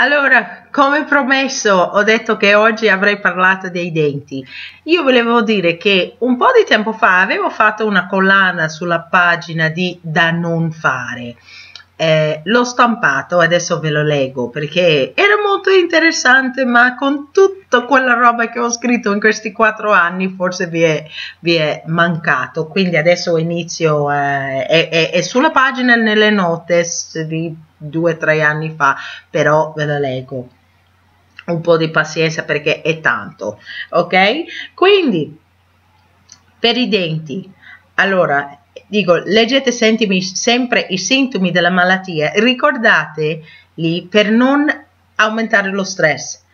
Allora, come promesso, ho detto che oggi avrei parlato dei denti. Io volevo dire che un po' di tempo fa avevo fatto una collana sulla pagina di Da non fare. Eh, l'ho stampato, adesso ve lo leggo perché era molto interessante, ma con tutta quella roba che ho scritto in questi quattro anni forse vi è, vi è mancato. Quindi adesso inizio, eh, è, è, è, sulla pagina nelle note di due o tre anni fa, però ve lo leggo. Un po' di pazienza perché è tanto, ok? Quindi per i denti, allora dico, leggete sempre i sintomi della malattia, ricordateli per non aumentare lo stress.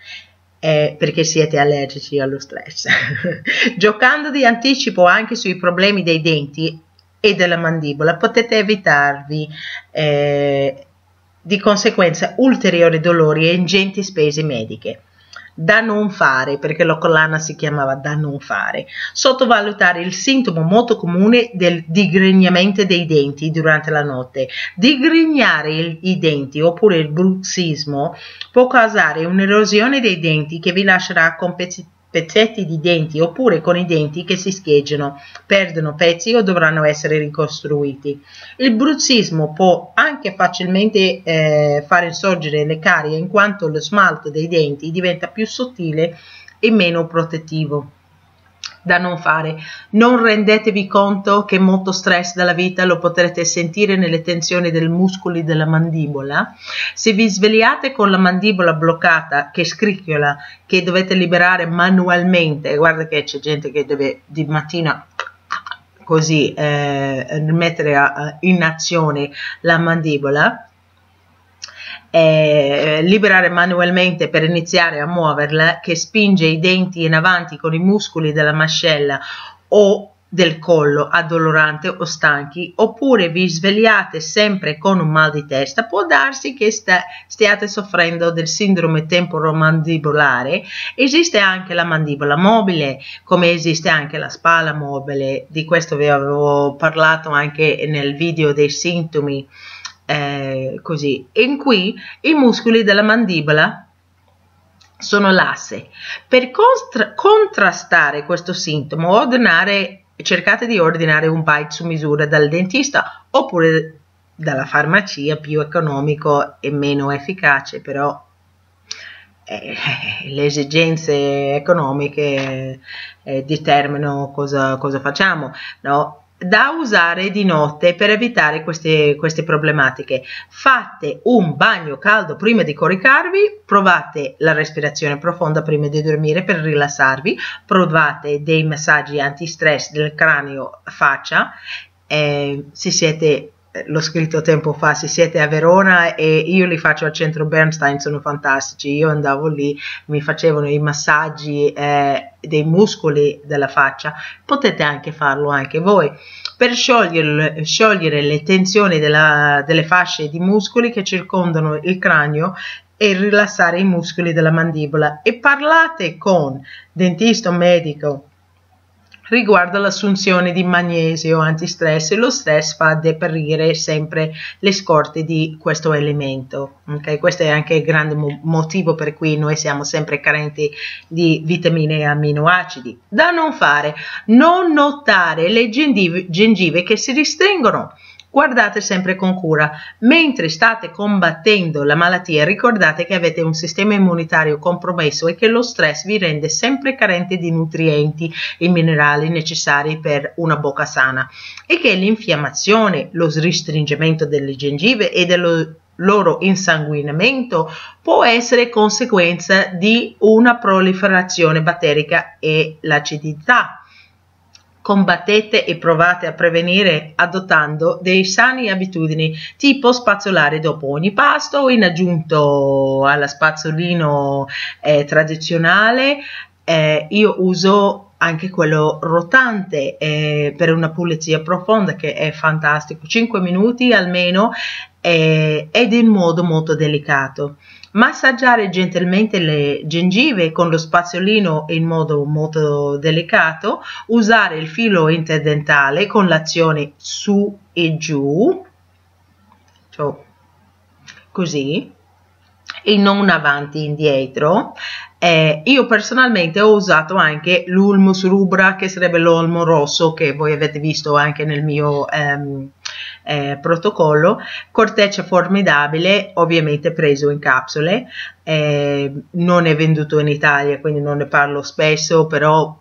Eh, perché siete allergici allo stress. Giocando di anticipo anche sui problemi dei denti e della mandibola potete evitarvi eh, di conseguenza ulteriori dolori e ingenti spese mediche da non fare, perché la collana si chiamava da non fare. Sottovalutare il sintomo molto comune del digrignamento dei denti durante la notte. Digrignare il, i denti oppure il bruxismo può causare un'erosione dei denti che vi lascerà competitiva pezzetti di denti oppure con i denti che si scheggiano, perdono pezzi o dovranno essere ricostruiti. Il bruxismo può anche facilmente eh, far insorgere le carie in quanto lo smalto dei denti diventa più sottile e meno protettivo da non fare. Non rendetevi conto che molto stress dalla vita lo potrete sentire nelle tensioni dei muscoli della mandibola. Se vi svegliate con la mandibola bloccata, che scricchiola, che dovete liberare manualmente, guarda che c'è gente che deve di mattina così eh, mettere in azione la mandibola eh, liberare manualmente per iniziare a muoverla che spinge i denti in avanti con i muscoli della mascella o del collo addolorante o stanchi oppure vi svegliate sempre con un mal di testa. Può darsi che sta, stiate soffrendo del sindrome temporomandibolare esiste anche la mandibola mobile come esiste anche la spalla mobile. Di questo vi avevo parlato anche nel video dei sintomi eh, così, in cui i muscoli della mandibola sono l'asse. Per contra contrastare questo sintomo, ordinare, cercate di ordinare un bite su misura dal dentista oppure dalla farmacia più economico e meno efficace, però eh, le esigenze economiche eh, determinano cosa, cosa facciamo. No? Da usare di notte per evitare queste, queste problematiche. Fate un bagno caldo prima di coricarvi, provate la respirazione profonda prima di dormire per rilassarvi, provate dei massaggi antistress del cranio faccia, eh, se siete l'ho scritto tempo fa, se siete a Verona e io li faccio al centro Bernstein, sono fantastici, io andavo lì, mi facevano i massaggi eh, dei muscoli della faccia, potete anche farlo anche voi, per sciogliere, sciogliere le tensioni della, delle fasce di muscoli che circondano il cranio e rilassare i muscoli della mandibola. E parlate con dentista o medico riguardo l'assunzione di magnesio antistress e lo stress fa deperire sempre le scorte di questo elemento. Okay? Questo è anche il grande mo motivo per cui noi siamo sempre carenti di vitamine e aminoacidi. Da non fare, non notare le gengive, gengive che si ristringono guardate sempre con cura. Mentre state combattendo la malattia, ricordate che avete un sistema immunitario compromesso e che lo stress vi rende sempre carente di nutrienti e minerali necessari per una bocca sana e che l'infiammazione, lo ristringimento delle gengive e dello loro insanguinamento può essere conseguenza di una proliferazione batterica e l'acidità combattete e provate a prevenire adottando dei sani abitudini tipo spazzolare dopo ogni pasto o in aggiunto alla spazzolino eh, tradizionale eh, io uso anche quello rotante eh, per una pulizia profonda che è fantastico 5 minuti almeno eh, ed in modo molto delicato massaggiare gentilmente le gengive con lo spazzolino in modo molto delicato, usare il filo interdentale con l'azione su e giù, cioè, così, e non avanti e indietro. Eh, io personalmente ho usato anche l'ulmus rubra, che sarebbe l'olmo rosso, che voi avete visto anche nel mio ehm, eh, protocollo. Corteccia formidabile, ovviamente preso in capsule, eh, non è venduto in Italia, quindi non ne parlo spesso, però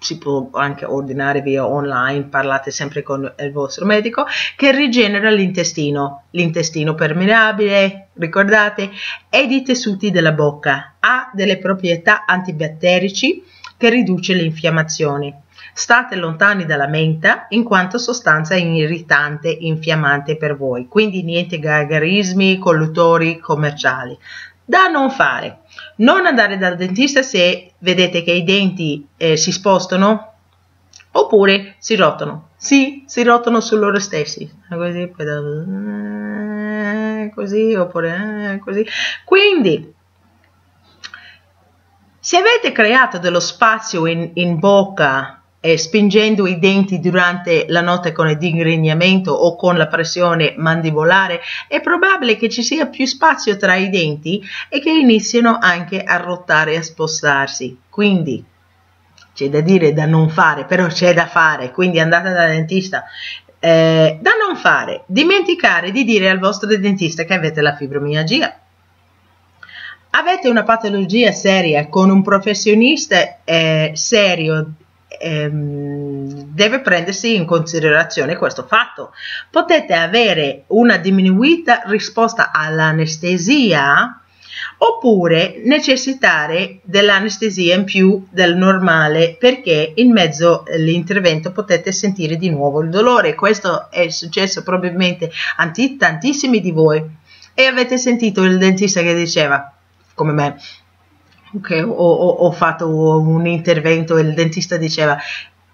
si può anche ordinare via online, parlate sempre con il vostro medico, che rigenera l'intestino, l'intestino permeabile, ricordate, e i tessuti della bocca, ha delle proprietà antibatterici che riduce le infiammazioni. State lontani dalla menta in quanto sostanza irritante infiammante per voi, quindi niente gargarismi, collutori commerciali. Da non fare. Non andare dal dentista se vedete che i denti eh, si spostano oppure si rotano. Sì, si rotano su loro stessi. Così, poi così oppure eh, così. Quindi, se avete creato dello spazio in, in bocca eh, spingendo i denti durante la notte con il digrignamento o con la pressione mandibolare, è probabile che ci sia più spazio tra i denti e che iniziano anche a rotare e a spostarsi. Quindi c'è da dire da non fare, però c'è da fare, quindi andate dal dentista. Eh, da non fare, dimenticare di dire al vostro dentista che avete la fibromialgia. Avete una patologia seria con un professionista eh, serio ehm, deve prendersi in considerazione questo fatto. Potete avere una diminuita risposta all'anestesia oppure necessitare dell'anestesia in più del normale perché in mezzo all'intervento potete sentire di nuovo il dolore. Questo è successo probabilmente a tantissimi di voi e avete sentito il dentista che diceva come me che ho, ho, fatto un intervento e il dentista diceva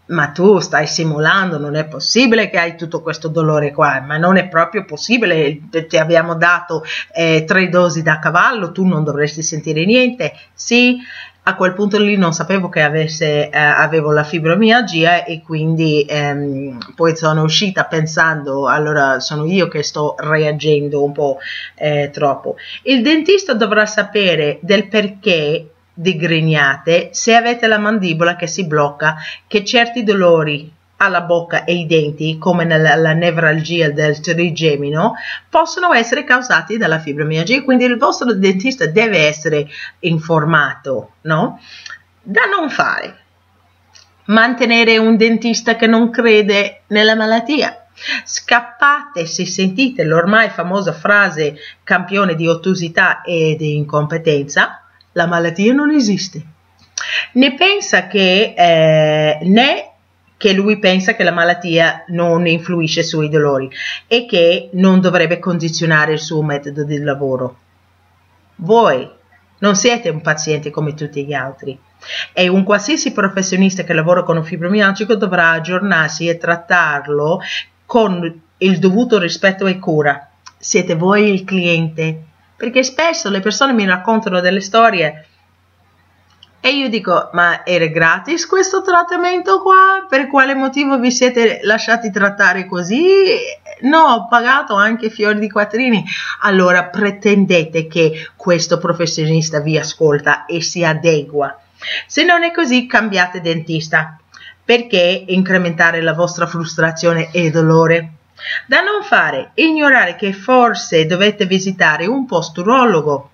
ma tu stai simulando, non è possibile che hai tutto questo dolore qua, ma non è proprio possibile, ti abbiamo dato eh, tre dosi da cavallo, tu non dovresti sentire niente. Sì, a quel punto lì non sapevo che avesse, eh, avevo la fibromialgia e quindi ehm, poi sono uscita pensando, allora sono io che sto reagendo un po' eh, troppo. Il dentista dovrà sapere del perché digrignate se avete la mandibola che si blocca, che certi dolori alla bocca e i denti, come nella nevralgia del trigemino, possono essere causati dalla fibromialgia, quindi il vostro dentista deve essere informato, no? Da non fare. Mantenere un dentista che non crede nella malattia. Scappate se sentite l'ormai famosa frase campione di ottusità e di incompetenza, la malattia non esiste. Ne pensa che eh, né che lui pensa che la malattia non influisce sui dolori e che non dovrebbe condizionare il suo metodo di lavoro. Voi non siete un paziente come tutti gli altri e un qualsiasi professionista che lavora con un fibromialgico dovrà aggiornarsi e trattarlo con il dovuto rispetto e cura. Siete voi il cliente, perché spesso le persone mi raccontano delle storie e io dico, ma era gratis questo trattamento qua? Per quale motivo vi siete lasciati trattare così? No, ho pagato anche fiori di quattrini. Allora pretendete che questo professionista vi ascolta e si adegua. Se non è così, cambiate dentista. Perché incrementare la vostra frustrazione e dolore? Da non fare, ignorare che forse dovete visitare un posturologo,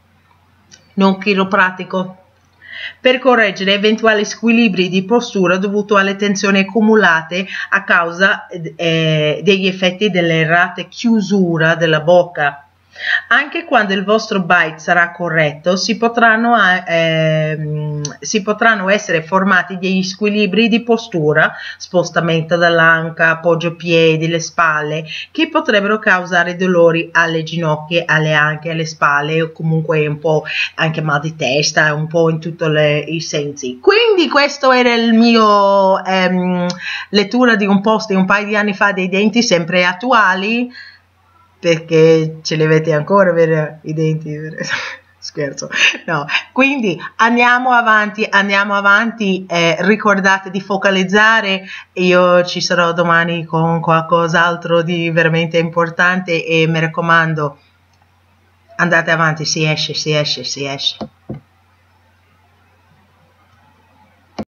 non chiropratico per correggere eventuali squilibri di postura dovuti alle tensioni accumulate a causa eh, degli effetti dell'errata chiusura della bocca. Anche quando il vostro bite sarà corretto, si potranno, eh, si potranno essere formati degli squilibri di postura, spostamento dell'anca, appoggio piedi, le spalle, che potrebbero causare dolori alle ginocchia, alle anche, alle spalle o comunque un po' anche mal di testa, un po' in tutti i sensi. Quindi questo era il mio ehm, lettura di un post di un paio di anni fa dei denti sempre attuali perché ce li avete ancora vero, i denti? Scherzo. No. Quindi andiamo avanti andiamo avanti eh, ricordate di focalizzare. Io ci sarò domani con qualcos'altro di veramente importante e mi raccomando andate avanti, si esce, si esce, si esce.